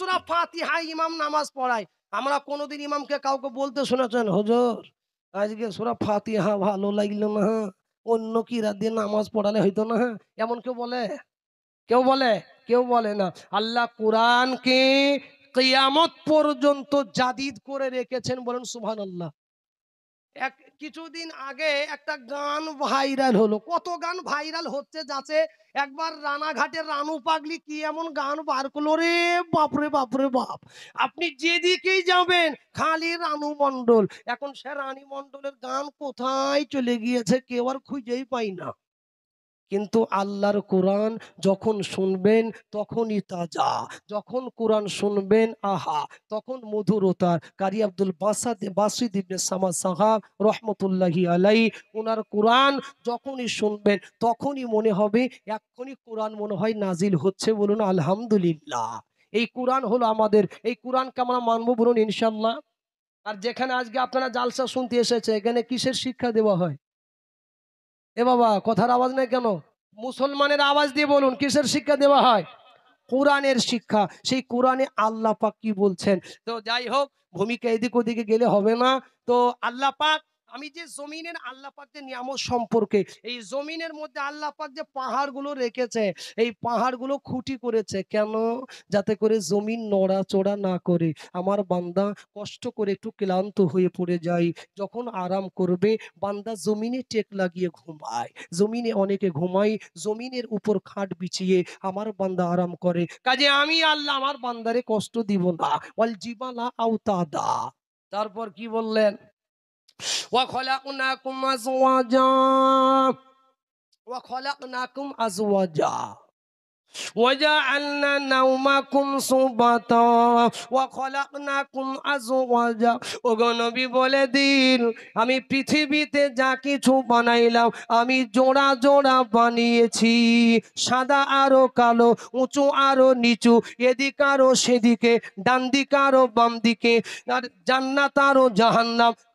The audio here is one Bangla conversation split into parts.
সুরা ফাতিহা ইমাম নামাজ পড়ায়। আমরা কোনোদিন ইমামকে কাউকে বলতে শুনেছেন? হজর, আজকে সুরা ফাতিহা ভালো লাগল না অন্য কি দিয়ে নামাজ পড়ালে হইতো না এমন কেউ বলে? কেউ বলে? কেউ বলে না। আল্লাহ কোরআনকে কেয়ামত পর্যন্ত জাদিদ করে রেখেছেন বলেন সুহান আল্লাহ এক, কিছুদিন আগে একটা গান ভাইরাল হলো। কত গান ভাইরাল হচ্ছে যাচ্ছে একবার রানাঘাটের রানু পাগলি কি এমন গান বার করল রে বাপরে বাপরে, বাপ। আপনি যেদিকেই যাবেন, খালি রানু মণ্ডল। এখন সে রানী মণ্ডলের গান কোথায় চলে গিয়েছে কেউ আর খুঁজেই পাই না। কিন্তু আল্লাহর কোরআন যখন শুনবেন তখনই তাজা। যখন কোরআন শুনবেন, আহা, তখন মধুরতার। কারি আব্দুল বাসাদ, বাসিদ ইবনে সামাদ সাহাব রহমতুল্লাহি আলাই ওনার কোরআন যখনই শুনবেন তখনই মনে হবে এক্ষুনি কোরআন মনে হয় নাজিল হচ্ছে বলুন আলহামদুলিল্লাহ। এই কোরআন হলো আমাদের, এই কোরআনকে আমরা মানবো বলুন ইনশাল্লাহ আর যেখানে আজকে আপনারা জালসা শুনতে এসেছে, এখানে কিসের শিক্ষা দেওয়া হয়? এ বাবা, কথার আওয়াজ নেই কেন? মুসলমানের আওয়াজ দিয়ে বলুন, কিসের শিক্ষা দেওয়া হয়? কোরআনের শিক্ষা। সেই কোরআনে আল্লাহ পাক কি বলছেন? তো যাই হোক, ভূমিকা এদিক ওদিকে গেলে হবে না। তো আল্লাহ পাক আমি যে জমিনের আল্লাহ যে নিয়ামত সম্পর্কে, এই জমিনের মধ্যে আল্লাহ পাক যে পাহাড়গুলো রেখেছে, এই পাহাড়গুলো খুঁটি করেছে, কেন? যাতে করে জমিন নড়াচড়া না করে, আমার বান্দা কষ্ট করে একটু ক্লান্ত হয়ে পড়ে যায়, যখন আরাম করবে, বান্দা জমিনে টেক লাগিয়ে ঘুমায়, জমিনে অনেকে ঘুমাই জমিনের উপর খাট বিছিয়ে আমার বান্দা আরাম করে, কাজে আমি আল্লাহ আমার বান্দারে কষ্ট দিব না, ওয়াল জিবালা আওতাদা তারপর কি বললেন? وخلقناكم أزواجا وخلقناكم أزواجا وجعلنا نومكم سباتا وخلقناكم أزواجا ওগো নবী বলে দিন আমি পৃথিবীতে যা কিছু বানাইলাম আমি জোড়া জোড়া বানিয়েছি সাদা আরো কালো উঁচু আরো নিচু এদিক আরো সেদিকে ডান দিক আরো বাম দিকে আর জান্নাত আরো জাহান্নাম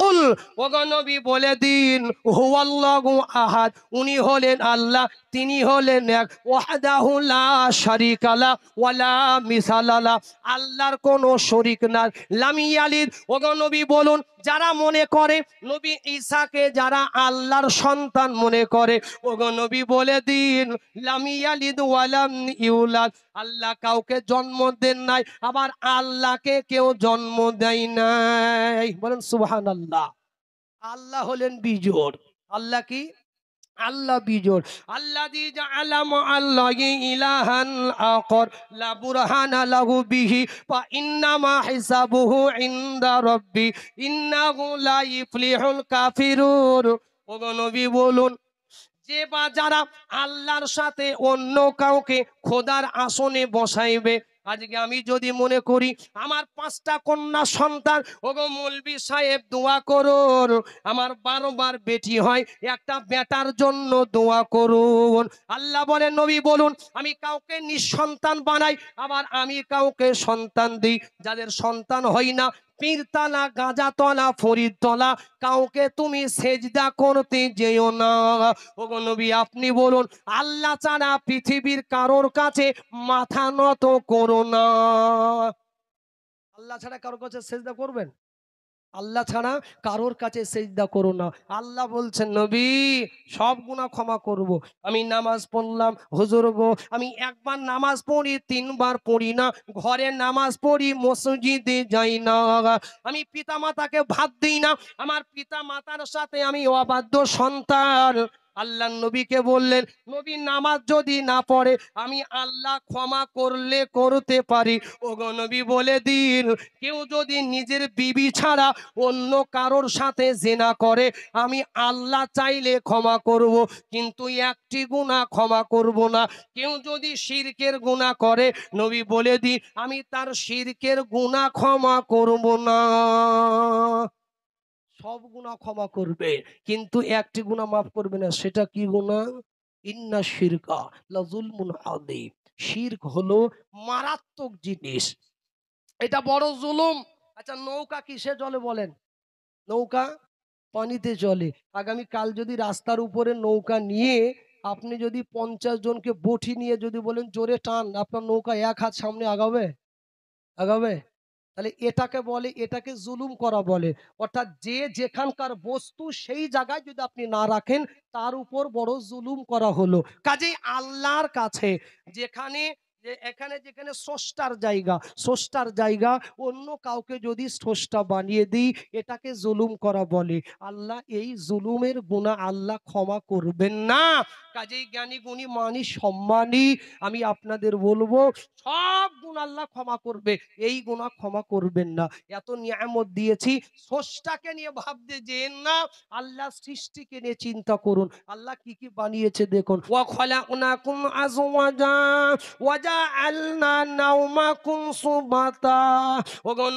কুল ওগনবী বলে দিন, হুয়াল্লাহু আহাদ, উনি হলেন আল্লাহ, তিনি হলেন এক, ওয়াহদাহু লা শারিকা ওয়ালা মিসালা লা, আল্লাহর কোনো শরীক নাই। লাম ইয়ালিদ ওগনবী বলুন, যারা মনে করে, নবী ঈসাকে যারা আল্লাহর সন্তান মনে করে ওগনবী বলে দিন, লাম ইয়ালিদ ওয়ালাম ইউলাদ আল্লাহ কাউকে জন্ম দেন নাই, আবার আল্লাহকে কেউ জন্ম দেয় নাই। বলেন সুবহান আল্লাহ আল্লাহ হলেন বিজোড়। আল্লাহ কি? আল্লাহ বিজোড়। আল্লাহ দি জাআলাম আল্লাহ ইলাহান আখর, লা বুরহানা লাহু বিহি, ফা ইন্নামা হিসাবুহু ইনদা রাব্বি, ইন্নাহু লা ইফলিহুল কাফিরুন। ওগো নবী, বলুন যে বা যারা আল্লাহর সাথে অন্য কাউকে খোদার আসনে বসাইবে, আজকে আমি যদি মনে করি আমার পাঁচটা কন্যা সন্তান, ওগো মৌলবি সাহেব দোয়া করুন, আমার বারবার বেটি হয়, একটা বেটার জন্য দোয়া করুন। আল্লাহ বলে নবী বলুন, আমি কাউকে নিঃসন্তান বানাই, আবার আমি কাউকে সন্তান দিই, যাদের সন্তান হয় না পীরতলা, গাঁজাতলা, ফরিদতলা, কাউকে তুমি সেজদা করতে যেও না। ওগো নবী, আপনি বলুন, আল্লাহ ছাড়া পৃথিবীর কারোর কাছে মাথা নত করো না। আল্লাহ ছাড়া কারোর কাছে সেজদা করবেন? আল্লাহ ছাড়া কারোর কাছে সেজদা করো না। আল্লাহ বলছেন, নবী, সব গুণা ক্ষমা করব। আমি নামাজ পড়লাম, হুজুর গো, আমি একবার নামাজ পড়ি, তিনবার পড়ি না। ঘরে নামাজ পড়ি, মসজিদে যাই না। আমি পিতামাতাকে ভাত দিই না। আমার পিতা মাতার সাথে আমি অবাধ্য সন্তান। আল্লাহ নবীকে বললেন, নবী, নামাজ যদি না পড়ে, আমি আল্লাহ ক্ষমা করলে করতে পারি। ওগো নবী বলে দিন কেউ যদি নিজের বিবি ছাড়া অন্য কারোর সাথে জেনা করে, আমি আল্লাহ চাইলে ক্ষমা করব, কিন্তু একটি গুণা ক্ষমা করব না। কেউ যদি শিরকের গুণা করে, নবী বলে দি আমি তার শিরকের গুণা ক্ষমা করব না। সব গুণা ক্ষমা করবে, কিন্তু একটি গুণা মাফ করবে না, সেটা কি গুণা ইন্না শিরকা লাজুলমুন আদিম শির্ক হলো মারাত্মক জিনিস। এটা বড় জুলুম। আচ্ছা নৌকা কিসে চলে বলেন? নৌকা পানিতে চলে আগামী কাল যদি রাস্তার উপরে নৌকা নিয়ে আপনি যদি পঞ্চাশ জনকে বটি নিয়ে যদি বলেন, জোরে টান, আপনার নৌকা এক হাত সামনে আগাবে? আগাবে? তাহলে এটাকে বলে, এটাকে জুলুম করা বলে। অর্থাৎ যে যেখানকার বস্তু সেই জায়গায় যদি আপনি না রাখেন, তার উপর বড় জুলুম করা হলো। কাজেই আল্লাহর কাছে যেখানে যে এখানে যেখানে স্রষ্টার জায়গা স্রষ্টার জায়গা, অন্য কাউকে যদি স্রষ্টা বানিয়ে দিই, এটাকে জুলুম করা বলে। আল্লাহ এই জুলুমের গুণা আল্লাহ ক্ষমা করবেন না। কাজেই জ্ঞানী, গুণী, মানি, সম্মানী, আমি আপনাদের বলব, সব গুণ আল্লাহ ক্ষমা করবে। এই গুণা ক্ষমা করবেন না। এত নিয়ামত দিয়েছি, স্রষ্টাকে নিয়ে ভাবতে যেন না। আল্লাহ সৃষ্টিকে নিয়ে চিন্তা করুন। আল্লাহ কি কি বানিয়েছে দেখুন। ওয়া খলাকনাকুম আজওয়াজা। সুবাতা।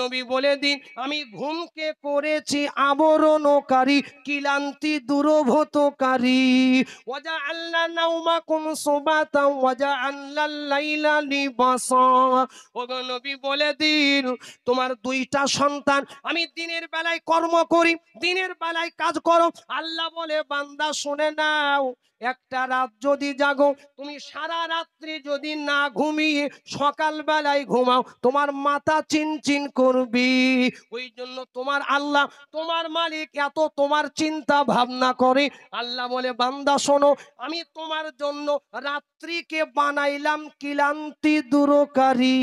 নবী বলে দিন, আমি ঘুমকে করেছি আবরণকারী, কিলান্তি সুবাতা লাইলা লিবাসা। নবী বলে দিন, তোমার দুইটা সন্তান, আমি দিনের বেলায় কর্ম করি, দিনের বেলায় কাজ করো। আল্লাহ বলে, বান্দা শুনে নাও, একটা রাত যদি জাগো, তুমি সারা রাত্রি যদি না ঘুমিয়ে সকাল বেলায় ঘুমাও। তোমার মাথা চিনচিন করবি। ওই জন্য তোমার আল্লাহ, তোমার মালিক এত তোমার চিন্তা ভাবনা করে। আল্লাহ বলে, বান্দা, শোনো, আমি তোমার জন্য রাত্রিকে বানাইলাম কিলান্তি দূরকারী।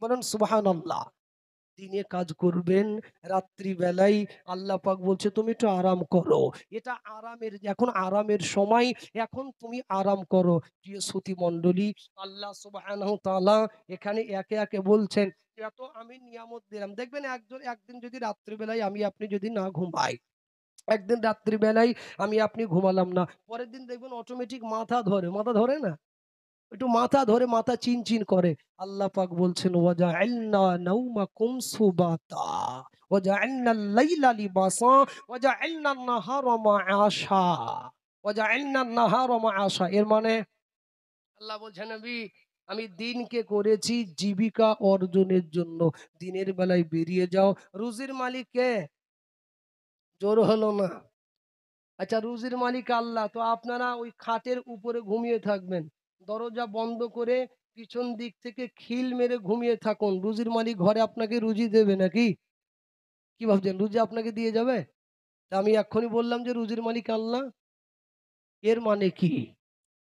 বলেন সুবাহ আল্লাহ দিনে কাজ করবেন রাত্রি বেলায় আল্লাহ পাক বলছে, তুমি একটু আরাম করো। এটা আরামের, এখন আরামের সময়, এখন তুমি আরাম করো। প্রিয় শ্রুতি মণ্ডলী, আল্লাহ সুবহানাহু তাআলা এখানে একে একে বলছেন, এত আমি নিয়ামত দিলাম। দেখবেন একজন, একদিন যদি রাত্রিবেলায় আমি আপনি যদি না ঘুমাই, একদিন রাত্রিবেলায় আমি আপনি ঘুমালাম না, পরের দিন দেখবেন অটোমেটিক মাথা ধরে মাথা ধরে না? একটু মাথা ধরে মাথা চিনচিন করে। আল্লাহ পাক বলছেন, ওয়াজআলনা নাওমাকুম সুবাতা, ওয়াজআলনা লাইলা লিবাসা, ওয়াজআলনা নাহারা মাআশা, ওয়াজআলনা নাহারা মাআশা। এর মানে আল্লাহ বলছেন আমি দিনকে করেছি জীবিকা অর্জনের জন্য। দিনের বেলায় বেরিয়ে যাও। রুজির মালিক জোর হলো না। আচ্ছা রুজির মালিক আল্লাহ, তো আপনারা ওই খাটের উপরে ঘুমিয়ে থাকবেন। দরজা বন্ধ করে পিছন দিক থেকে খিল মেরে ঘুমিয়ে থাকুন। রুজির মালিক ঘরে আপনাকে রুজি দেবে নাকি? কি ভাবছেন? রুজি আপনাকে দিয়ে যাবে? তা আমি এক্ষুনি বললাম যে রুজির মালিক আল্লাহ। এর মানে কি?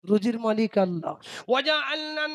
রুজির মালিক আল্লাহ। ওয়াজা আল্লান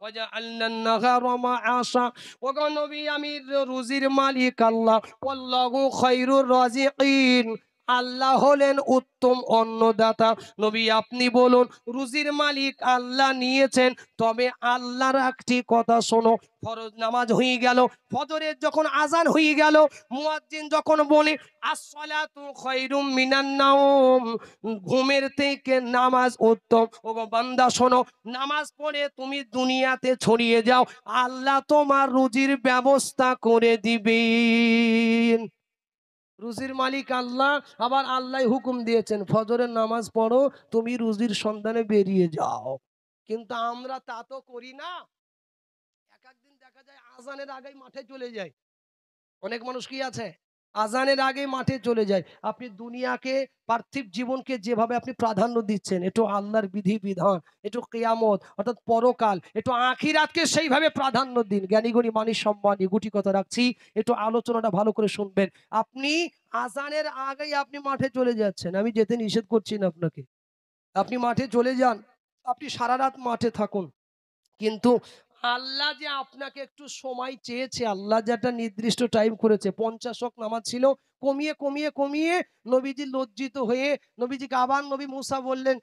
وجعلنا النهار معاشا وكن نبي أمير روزير مالك الله والله خير الرازقين. আল্লাহ হলেন উত্তম অন্নদাতা। নবী, আপনি বলুন, রুজির মালিক আল্লাহ নিয়েছেন, তবে আল্লাহর একটি কথা শোনো, ফরজ নামাজ হয়ে গেল, ফজরের যখন আজান হয়ে গেল, মুয়াজ্জিন যখন বলে, আসসালাতু খায়রুম মিনান নাওম ঘুমের থেকে নামাজ উত্তম। ও বান্দা, শোনো, নামাজ পড়ে তুমি দুনিয়াতে ছড়িয়ে যাও, আল্লাহ তোমার রুজির ব্যবস্থা করে দিবেন। রুজির মালিক আল্লাহ, আবার আল্লাহ হুকুম দিয়েছেন, ফজরের নামাজ পড়ো, তুমি রুজির সন্ধানে বেরিয়ে যাও। কিন্তু আমরা তা তো করি না। এক একদিন দেখা যায় আজানের আগে মাঠে চলে যায় অনেক মানুষ কি আছে? আজানের আগে মাঠে চলে যায়। আপনি দুনিয়াকে, পার্থিব জীবনকে যেভাবে আপনি প্রাধান্য দিচ্ছেন একটু আল্লাহর বিধি, বিধান একটু কেয়ামত, অর্থাৎ পরকাল একটু আখিরাতকে সেইভাবে প্রাধান্য দিন। জ্ঞানীগুণী মানি সম্মানী, গুটি কথা রাখছি একটু আলোচনাটা ভালো করে শুনবেন। আপনি আজানের আগেই আপনি মাঠে চলে যাচ্ছেন। আমি যেতে নিষেধ করছি না আপনাকে। আপনি মাঠে চলে যান, আপনি সারা রাত মাঠে থাকুন। কিন্তু আল্লাহ যে আপনাকে একটু সময় চেয়েছে, আল্লাহ যে একটা নির্দিষ্ট টাইম করেছে। পঞ্চাশ নামাজ ছিল কমিয়ে কমিয়ে কমিয়ে নবীজি লজ্জিত হয়ে নবীজিকে আবার নবী মুসা বললেন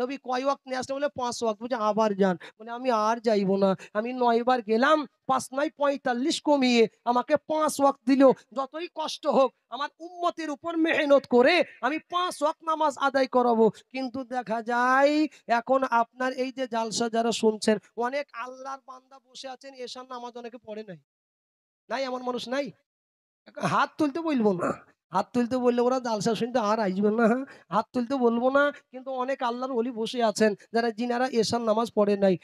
নবী কয় ওয়াক্ত নিয়ে আসলে? বলে, পাঁচ ওয়াক্ত। বলছে, আবার যান। বলে, আমি আর যাইবো না। আমি নয়বার গেলাম, পাঁচ নয়, পঁয়তাল্লিশ কমিয়ে আমাকে পাঁচ ওয়াক্ত দিল। যতই কষ্ট হোক, আমার উম্মতের উপর মেহনত করে আমি পাঁচ ওয়াক্ত নামাজ আদায় করাবো। কিন্তু দেখা যায়, এখন আপনার এই যে জালসা যারা শুনছেন, অনেক আল্লাহর বান্দা বসে আছেন এসার নামাজ অনেকে পড়ে নাই। নাই, এমন মানুষ নাই? হাত তুলতে বলব না। হাত তুলতে বললে ওরা জালসা শুনতে আর আসবে না। হাত তুলতে বলব না, কিন্তু অনেক আল্লাহর ওলি বসে আছেন, যারা জিনারা এসার নামাজ পড়ে নাই।